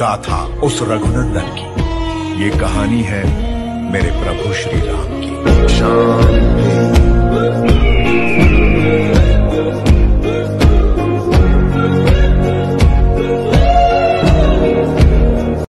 गाथा उस रघुनंदन की। ये कहानी है मेरे प्रभु श्री राम